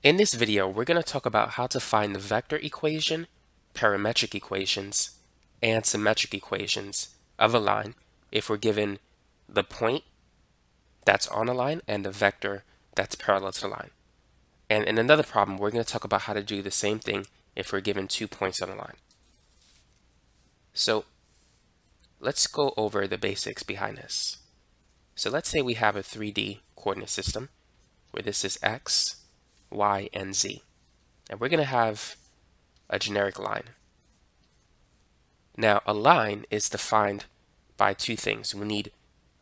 In this video, we're going to talk about how to find the vector equation, parametric equations, and symmetric equations of a line if we're given the point that's on a line and the vector that's parallel to the line. And in another problem, we're going to talk about how to do the same thing if we're given two points on a line. So let's go over the basics behind this. So let's say we have a 3D coordinate system where this is x, y, and z. And we're going to have a generic line. Now, a line is defined by two things. We need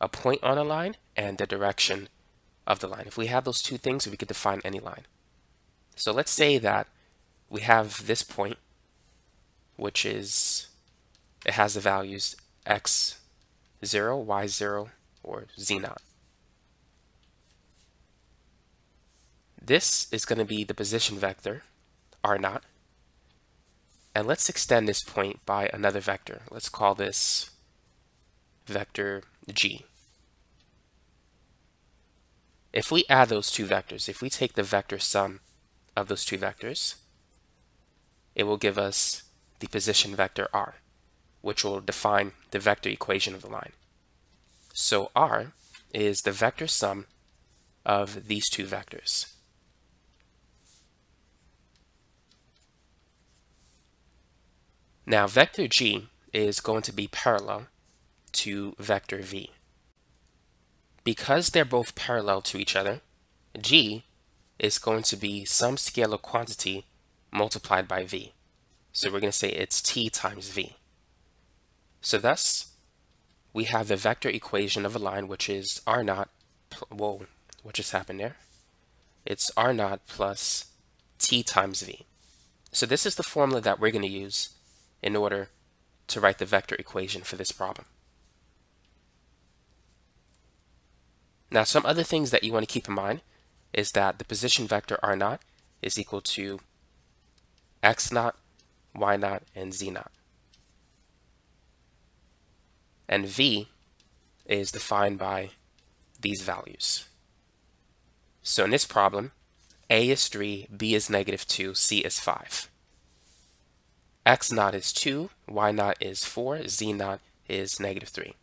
a point on a line and the direction of the line. If we have those two things, we could define any line. So let's say that we have this point, which is, it has the values x0, y0, or z0. This is going to be the position vector, r naught. And let's extend this point by another vector. Let's call this vector g. If we add those two vectors, if we take the vector sum of those two vectors, it will give us the position vector r, which will define the vector equation of the line. So r is the vector sum of these two vectors. Now vector g is going to be parallel to vector v. Because they're both parallel to each other, g is going to be some scalar quantity multiplied by v. So we're going to say it's t times v. So thus, we have the vector equation of a line, which is r naught, whoa, what just happened there? It's r naught plus t times v. So this is the formula that we're going to use in order to write the vector equation for this problem. Now some other things that you want to keep in mind is that the position vector r naught is equal to x naught, y naught, and z naught. And v is defined by these values. So in this problem, a is 3, b is negative 2, c is 5 x naught is 2, y naught is 4, z naught is negative 3.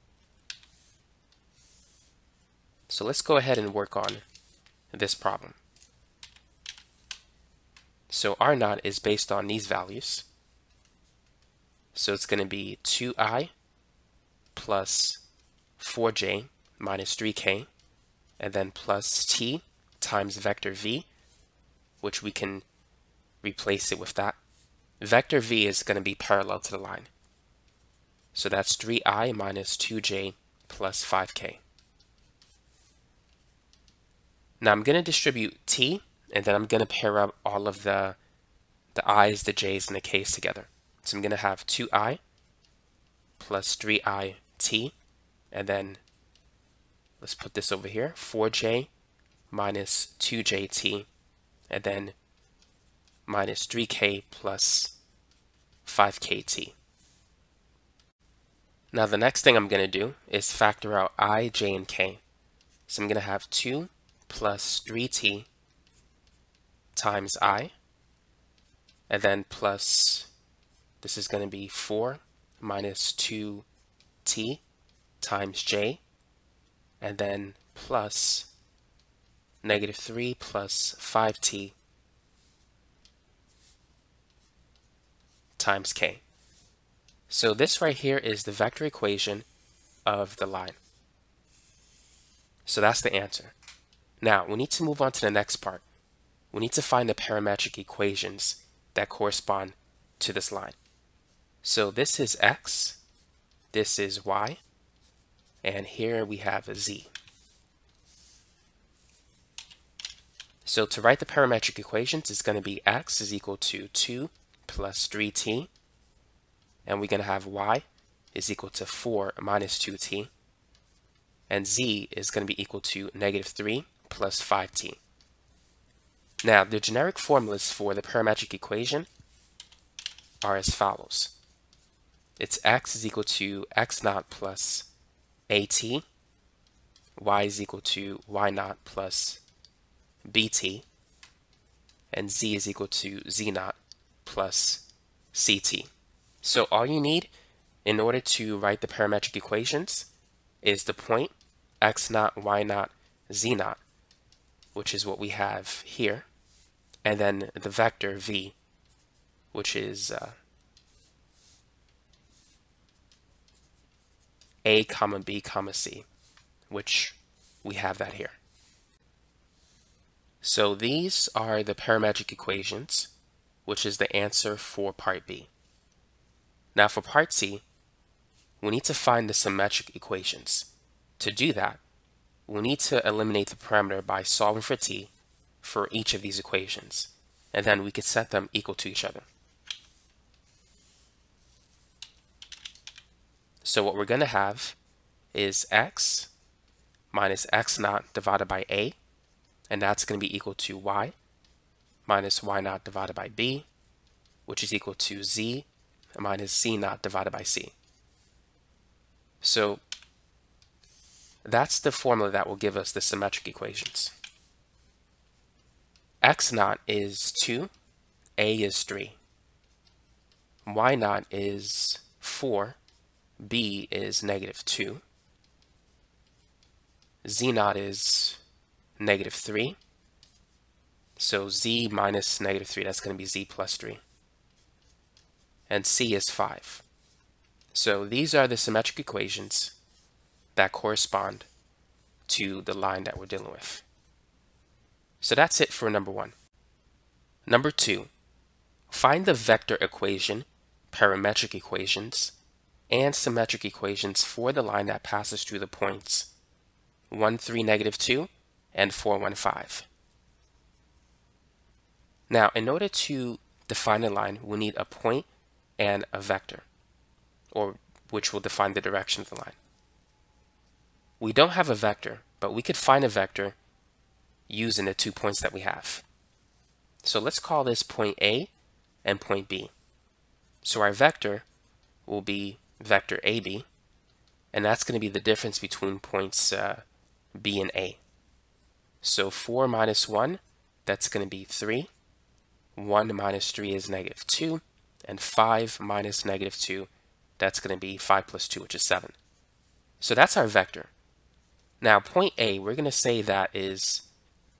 So let's go ahead and work on this problem. So r naught is based on these values. So it's going to be 2i plus 4j minus 3k, and then plus t times vector v, which we can replace it with that. Vector v is going to be parallel to the line. So that's 3i minus 2j plus 5k. Now I'm going to distribute t, and then I'm going to pair up all of the, the i's, the j's, and the k's together. So I'm going to have 2i plus 3i t, and then let's put this over here, 4j minus 2jt, and then minus 3k plus 5kt. Now the next thing I'm going to do is factor out i, j, and k. So I'm going to have 2 plus 3t times i, and then plus, this is going to be 4 minus 2t times j, and then plus negative 3 plus 5t times k. So this right here is the vector equation of the line. So that's the answer. Now, we need to move on to the next part. We need to find the parametric equations that correspond to this line. So this is x, this is y, and here we have a z. So to write the parametric equations, it's going to be x is equal to 2 plus 3t. And we're going to have y is equal to 4 minus 2t. And z is going to be equal to negative 3 plus 5t. Now, the generic formulas for the parametric equation are as follows. It's x is equal to x naught plus at, y is equal to y naught plus bt, and z is equal to z naught plus ct. So all you need in order to write the parametric equations is the point x naught, y naught, z naught, which is what we have here, and then the vector v, which is uh, a comma b comma c, which we have that here. So these are the parametric equations, which is the answer for part B. Now for part C, we need to find the symmetric equations. To do that, we need to eliminate the parameter by solving for t for each of these equations, and then we could set them equal to each other. So what we're going to have is x minus x naught divided by a, and that's going to be equal to y minus y naught divided by b, which is equal to z minus z naught divided by c. So that's the formula that will give us the symmetric equations. x naught is 2, a is 3, y naught is 4, b is negative 2, z naught is negative 3, so z minus negative 3, that's going to be z plus 3, and c is 5. So these are the symmetric equations that correspond to the line that we're dealing with. So that's it for number one. Number two, find the vector equation, parametric equations, and symmetric equations for the line that passes through the points 1, 3, negative 2, and 4, 1, 5. Now, in order to define a line, we need a point and a vector, or which will define the direction of the line. We don't have a vector, but we could find a vector using the two points that we have. So let's call this point A and point B. So our vector will be vector AB, and that's going to be the difference between points uh, B and A. So 4 minus 1, that's going to be 3. 1 minus 3 is negative 2. And 5 minus negative 2, that's going to be 5 plus 2, which is 7. So that's our vector. Now, point A, we're going to say that is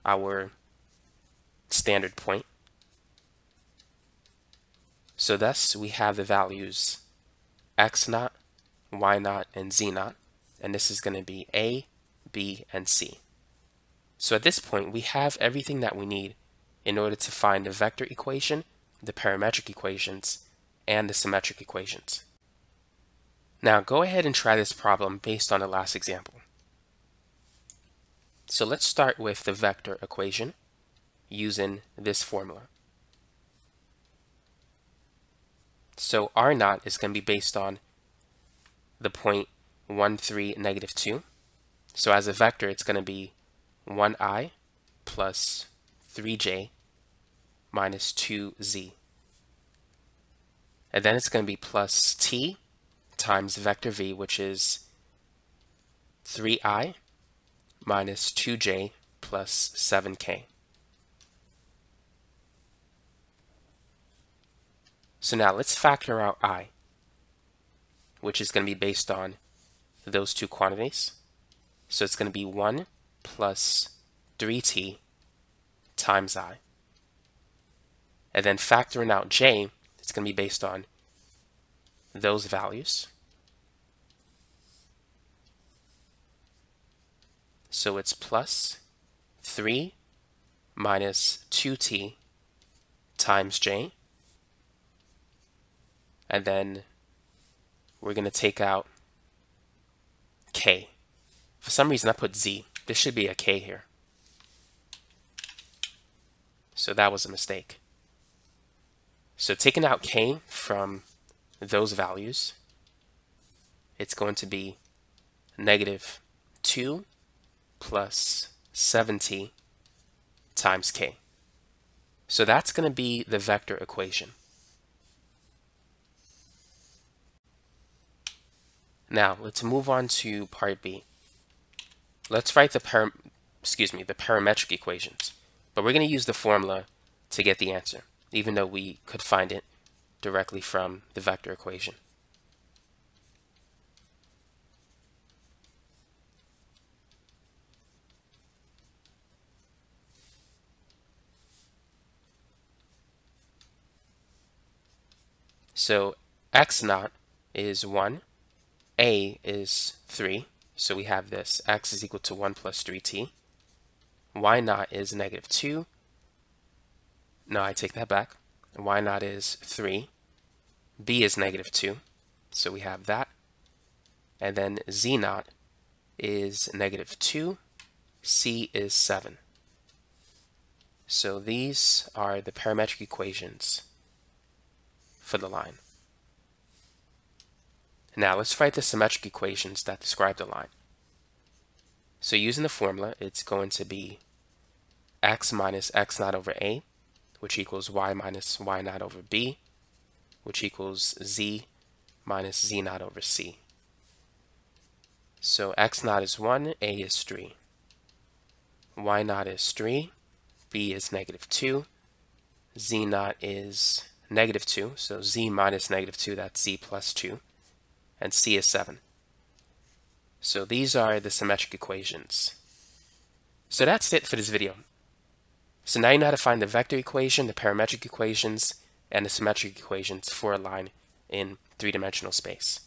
our standard point. So thus, we have the values x naught, y naught, and z naught. And this is going to be A, B, and C. So at this point, we have everything that we need in order to find the vector equation, the parametric equations, and the symmetric equations. Now go ahead and try this problem based on the last example. So let's start with the vector equation using this formula. So R naught is going to be based on the point 1, 3, negative 2. So as a vector, it's going to be 1i plus 3j minus 2z. And then it's going to be plus t times vector v, which is 3i minus 2j plus 7k. So now let's factor out i, which is going to be based on those two quantities. So it's going to be 1 plus 3t times i. And then factoring out j, it's going to be based on those values. So it's plus 3 minus 2t times j. And then we're going to take out k. For some reason I put z. There should be a k here. So that was a mistake. So taking out k from those values, it's going to be negative 2 plus 7t times k. So that's going to be the vector equation. Now let's move on to part B. Let's write the excuse me the parametric equations, but we're going to use the formula to get the answer, even though we could find it directly from the vector equation. So x naught is 1, a is 3, so we have this x is equal to 1 plus 3t. y naught is negative 2. No, I take that back. y naught is 3. b is negative 2, so we have that. And then z naught is negative 2. c is 7. So these are the parametric equations for the line. Now let's write the symmetric equations that describe the line. So using the formula, it's going to be x minus x naught over a, which equals y minus y naught over b, which equals z minus z naught over c. So x naught is 1, a is 3. y naught is 3, b is negative 2, z naught is negative 2, so z minus negative 2, that's z plus 2, and c is 7. So these are the symmetric equations. So that's it for this video. So now you know how to find the vector equation, the parametric equations, and the symmetric equations for a line in three-dimensional space.